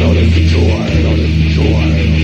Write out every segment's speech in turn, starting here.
Not as Don't as enjoy.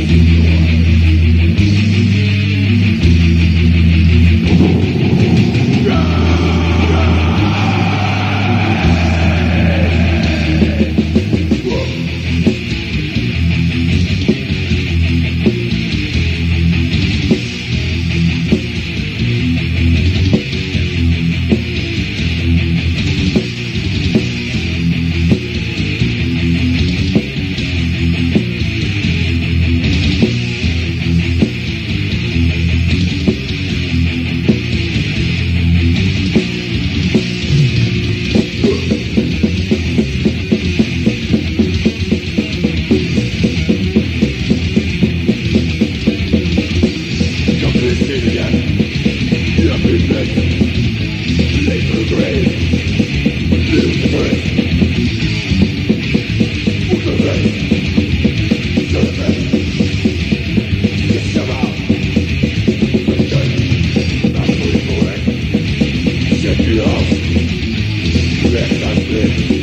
Yeah.